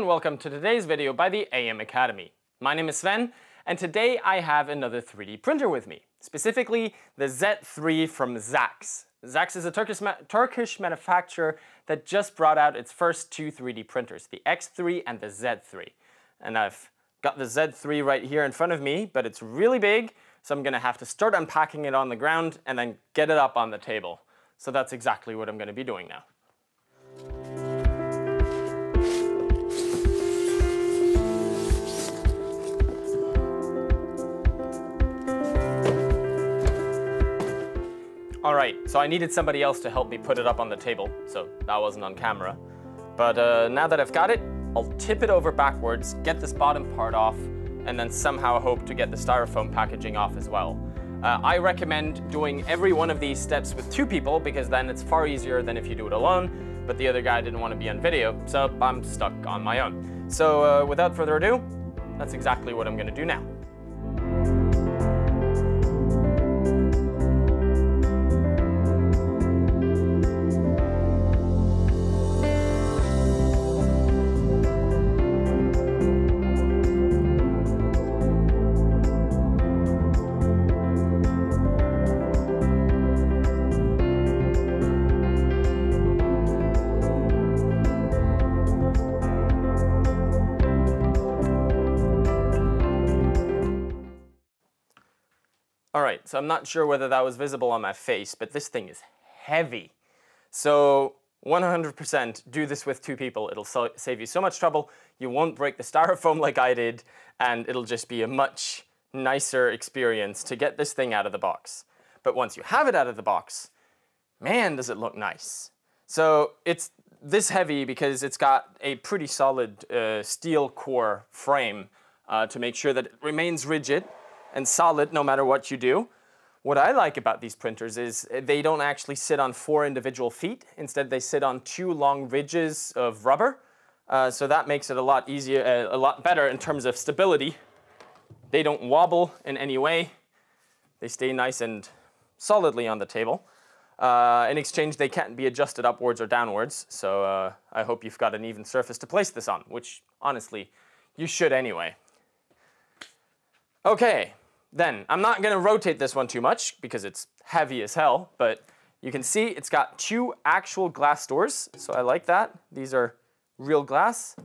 And welcome to today's video by the AM Academy. My name is Sven and today I have another 3D printer with me, specifically the Z3 from Zaxe. Zaxe is a Turkish, ma Turkish manufacturer that just brought out its first two 3D printers, the X3 and the Z3. And I've got the Z3 right here in front of me, but it's really big, so I'm gonna have to start unpacking it on the ground and then get it up on the table. So that's exactly what I'm gonna be doing now. Right, so I needed somebody else to help me put it up on the table, so that wasn't on camera. But uh, now that I've got it, I'll tip it over backwards, get this bottom part off, and then somehow hope to get the styrofoam packaging off as well. Uh, I recommend doing every one of these steps with two people because then it's far easier than if you do it alone, but the other guy didn't want to be on video, so I'm stuck on my own. So uh, without further ado, that's exactly what I'm gonna do now. So I'm not sure whether that was visible on my face, but this thing is heavy. So 100% do this with two people. It'll so save you so much trouble. You won't break the styrofoam like I did, and it'll just be a much nicer experience to get this thing out of the box. But once you have it out of the box, man, does it look nice. So it's this heavy because it's got a pretty solid uh, steel core frame uh, to make sure that it remains rigid and solid no matter what you do. What I like about these printers is they don't actually sit on four individual feet. Instead, they sit on two long ridges of rubber. Uh, so that makes it a lot easier, uh, a lot better in terms of stability. They don't wobble in any way. They stay nice and solidly on the table. Uh, in exchange, they can't be adjusted upwards or downwards. So uh, I hope you've got an even surface to place this on, which honestly, you should anyway. Okay, then, I'm not gonna rotate this one too much because it's heavy as hell, but you can see it's got two actual glass doors, so I like that. These are real glass,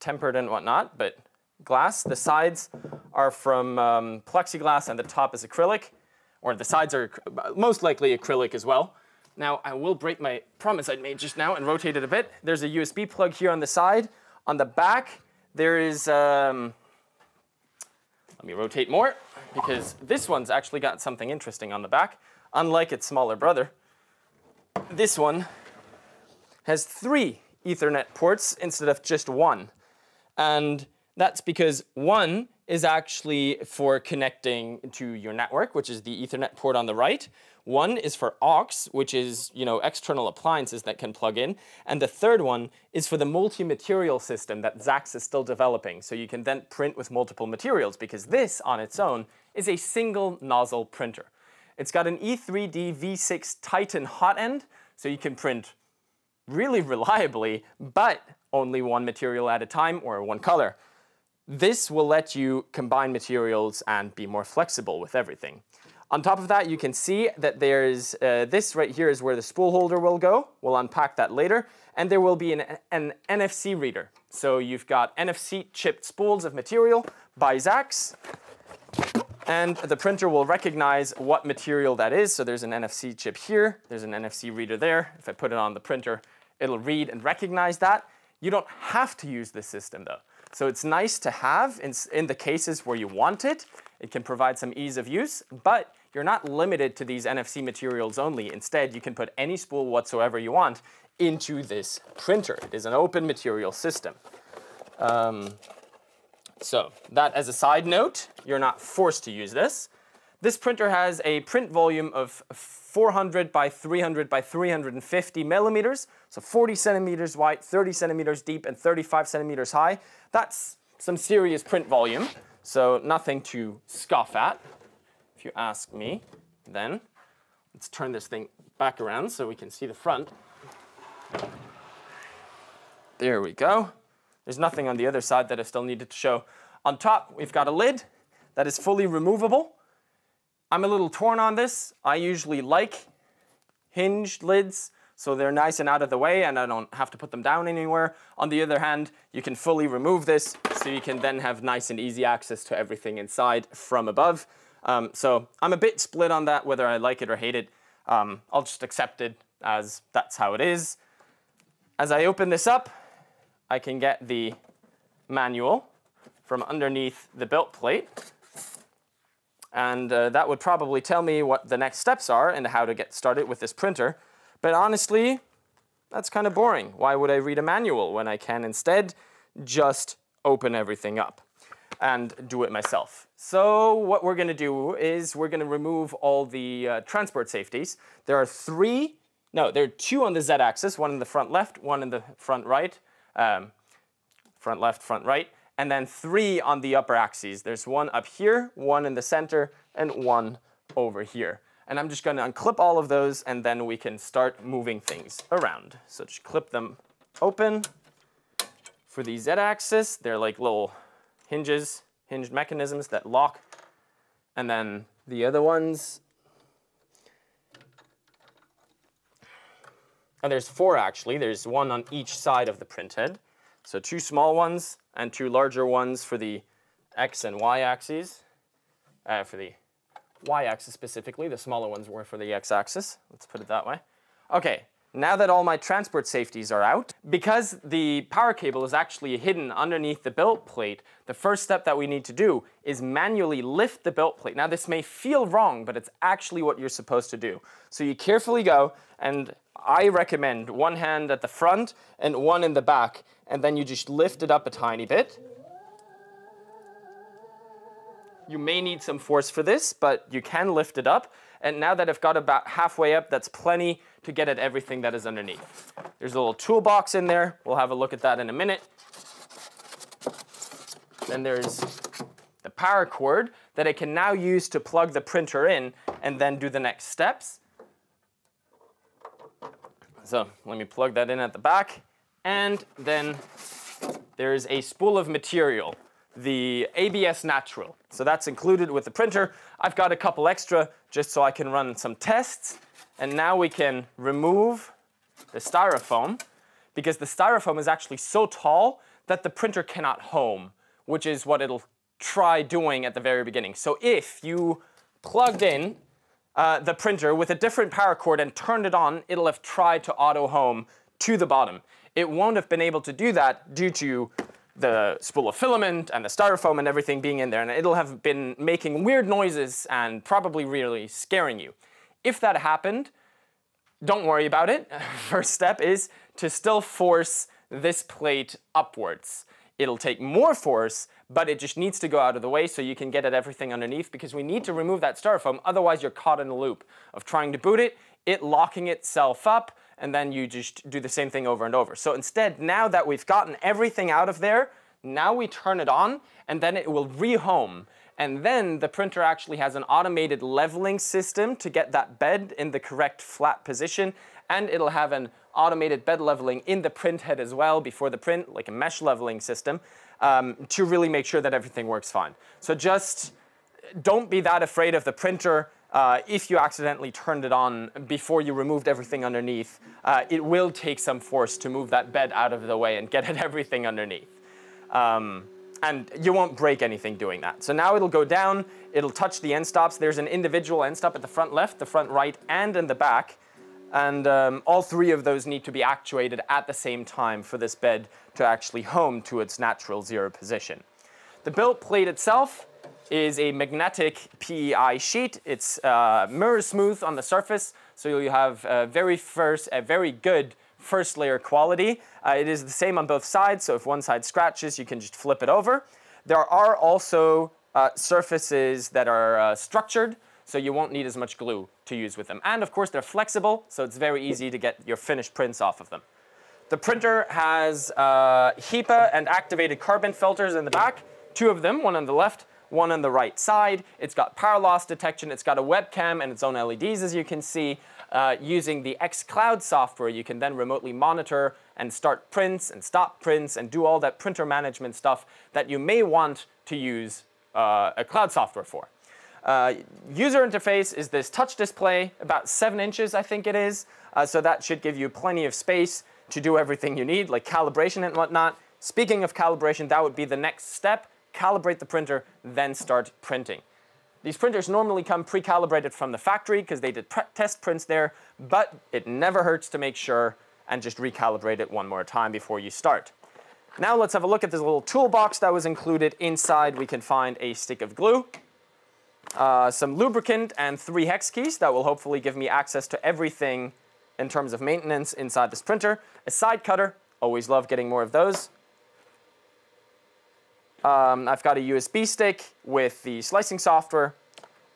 tempered and whatnot, but glass. The sides are from um, plexiglass and the top is acrylic, or the sides are most likely acrylic as well. Now, I will break my promise I made just now and rotate it a bit. There's a USB plug here on the side. On the back, there is um, let me rotate more because this one's actually got something interesting on the back. Unlike its smaller brother, this one has three Ethernet ports instead of just one. And that's because one is actually for connecting to your network, which is the Ethernet port on the right. One is for aux, which is you know external appliances that can plug in. And the third one is for the multi-material system that Zaxe is still developing. So you can then print with multiple materials because this on its own is a single nozzle printer. It's got an E3D V6 Titan hot end, so you can print really reliably, but only one material at a time or one color. This will let you combine materials and be more flexible with everything. On top of that, you can see that there's uh, this right here is where the spool holder will go. We'll unpack that later. And there will be an, an NFC reader. So you've got NFC chipped spools of material by Zaxe. And the printer will recognize what material that is. So there's an NFC chip here. There's an NFC reader there. If I put it on the printer, it'll read and recognize that. You don't have to use this system though. So it's nice to have in, in the cases where you want it. It can provide some ease of use, but you're not limited to these NFC materials only. Instead, you can put any spool whatsoever you want into this printer. It is an open material system. Um, so that as a side note, you're not forced to use this. This printer has a print volume of 400 by 300 by 350 millimeters, so 40 centimeters wide, 30 centimeters deep, and 35 centimeters high. That's some serious print volume, so nothing to scoff at, if you ask me. Then, let's turn this thing back around so we can see the front. There we go. There's nothing on the other side that I still needed to show. On top, we've got a lid that is fully removable. I'm a little torn on this. I usually like hinged lids, so they're nice and out of the way and I don't have to put them down anywhere. On the other hand, you can fully remove this so you can then have nice and easy access to everything inside from above. Um, so I'm a bit split on that, whether I like it or hate it. Um, I'll just accept it as that's how it is. As I open this up, I can get the manual from underneath the belt plate. And uh, that would probably tell me what the next steps are and how to get started with this printer. But honestly, that's kind of boring. Why would I read a manual when I can instead just open everything up and do it myself? So what we're gonna do is we're gonna remove all the uh, transport safeties. There are three, no, there are two on the z-axis, one in the front left, one in the front right, um, front left, front right, and then three on the upper axes. There's one up here, one in the center, and one over here. And I'm just gonna unclip all of those and then we can start moving things around. So just clip them open. For the z-axis, they're like little hinges, hinged mechanisms that lock. And then the other ones, and there's four actually. There's one on each side of the printhead. So two small ones and two larger ones for the x and y axes, uh, for the y-axis specifically. The smaller ones were for the x-axis. Let's put it that way. Okay, now that all my transport safeties are out, because the power cable is actually hidden underneath the belt plate, the first step that we need to do is manually lift the belt plate. Now this may feel wrong, but it's actually what you're supposed to do. So you carefully go, and I recommend one hand at the front and one in the back, and then you just lift it up a tiny bit. You may need some force for this, but you can lift it up. And now that I've got about halfway up, that's plenty to get at everything that is underneath. There's a little toolbox in there. We'll have a look at that in a minute. Then there's the power cord that I can now use to plug the printer in and then do the next steps. So let me plug that in at the back. And then there's a spool of material the ABS Natural. So that's included with the printer. I've got a couple extra just so I can run some tests. And now we can remove the styrofoam because the styrofoam is actually so tall that the printer cannot home, which is what it'll try doing at the very beginning. So if you plugged in uh, the printer with a different power cord and turned it on, it'll have tried to auto home to the bottom. It won't have been able to do that due to the spool of filament and the styrofoam and everything being in there, and it'll have been making weird noises and probably really scaring you. If that happened, don't worry about it. First step is to still force this plate upwards. It'll take more force, but it just needs to go out of the way so you can get at everything underneath because we need to remove that styrofoam, otherwise you're caught in a loop of trying to boot it, it locking itself up, and then you just do the same thing over and over. So instead, now that we've gotten everything out of there, now we turn it on, and then it will rehome. And then the printer actually has an automated leveling system to get that bed in the correct flat position, and it'll have an automated bed leveling in the print head as well before the print, like a mesh leveling system, um, to really make sure that everything works fine. So just don't be that afraid of the printer uh, if you accidentally turned it on before you removed everything underneath, uh, it will take some force to move that bed out of the way and get at everything underneath. Um, and you won't break anything doing that. So now it'll go down, it'll touch the end stops. There's an individual end stop at the front left, the front right, and in the back. And um, all three of those need to be actuated at the same time for this bed to actually home to its natural zero position. The built plate itself is a magnetic PEI sheet. It's uh, mirror smooth on the surface, so you have a very first, a very good first layer quality. Uh, it is the same on both sides, so if one side scratches, you can just flip it over. There are also uh, surfaces that are uh, structured, so you won't need as much glue to use with them. And of course, they're flexible, so it's very easy to get your finished prints off of them. The printer has uh, HEPA and activated carbon filters in the back, two of them, one on the left, one on the right side. It's got power loss detection, it's got a webcam and its own LEDs as you can see. Uh, using the xCloud software, you can then remotely monitor and start prints and stop prints and do all that printer management stuff that you may want to use uh, a cloud software for. Uh, user interface is this touch display, about seven inches I think it is, uh, so that should give you plenty of space to do everything you need, like calibration and whatnot. Speaking of calibration, that would be the next step. Calibrate the printer, then start printing. These printers normally come pre-calibrated from the factory because they did test prints there, but it never hurts to make sure and just recalibrate it one more time before you start. Now let's have a look at this little toolbox that was included. Inside we can find a stick of glue, uh, some lubricant, and three hex keys that will hopefully give me access to everything in terms of maintenance inside this printer. A side cutter, always love getting more of those. Um, I've got a USB stick with the slicing software,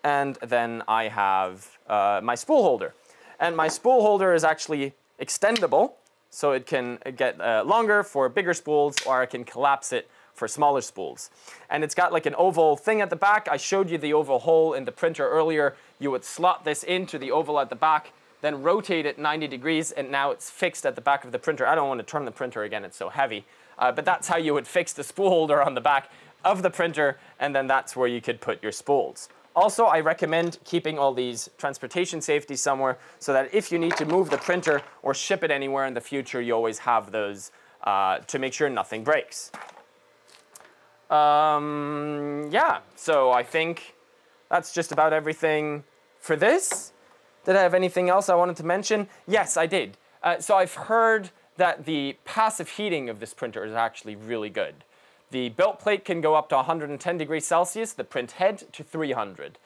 and then I have uh, my spool holder. And my spool holder is actually extendable, so it can get uh, longer for bigger spools, or I can collapse it for smaller spools. And it's got like an oval thing at the back. I showed you the oval hole in the printer earlier. You would slot this into the oval at the back, then rotate it 90 degrees, and now it's fixed at the back of the printer. I don't want to turn the printer again, it's so heavy. Uh, but that's how you would fix the spool holder on the back of the printer, and then that's where you could put your spools. Also, I recommend keeping all these transportation safety somewhere so that if you need to move the printer or ship it anywhere in the future, you always have those uh, to make sure nothing breaks. Um, yeah, so I think that's just about everything for this. Did I have anything else I wanted to mention? Yes, I did. Uh, so I've heard that the passive heating of this printer is actually really good. The belt plate can go up to 110 degrees Celsius, the print head to 300.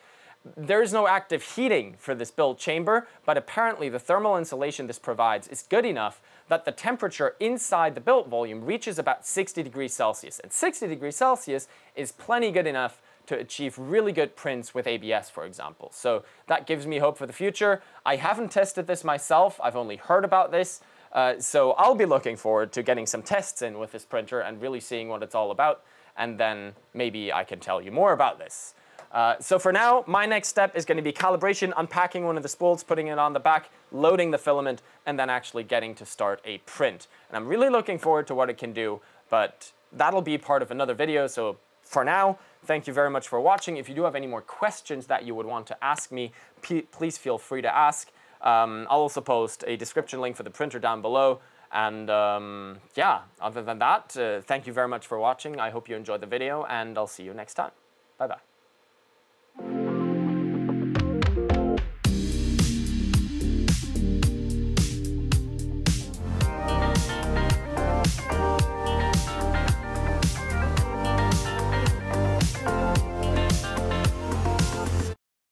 There is no active heating for this build chamber, but apparently the thermal insulation this provides is good enough that the temperature inside the built volume reaches about 60 degrees Celsius. And 60 degrees Celsius is plenty good enough to achieve really good prints with ABS, for example. So that gives me hope for the future. I haven't tested this myself, I've only heard about this, uh, so I'll be looking forward to getting some tests in with this printer and really seeing what it's all about, and then maybe I can tell you more about this. Uh, so for now, my next step is going to be calibration, unpacking one of the spools, putting it on the back, loading the filament, and then actually getting to start a print. And I'm really looking forward to what it can do, but that'll be part of another video, so for now, thank you very much for watching. If you do have any more questions that you would want to ask me, please feel free to ask. Um, I'll also post a description link for the printer down below. And um, yeah, other than that, uh, thank you very much for watching. I hope you enjoyed the video, and I'll see you next time. Bye-bye.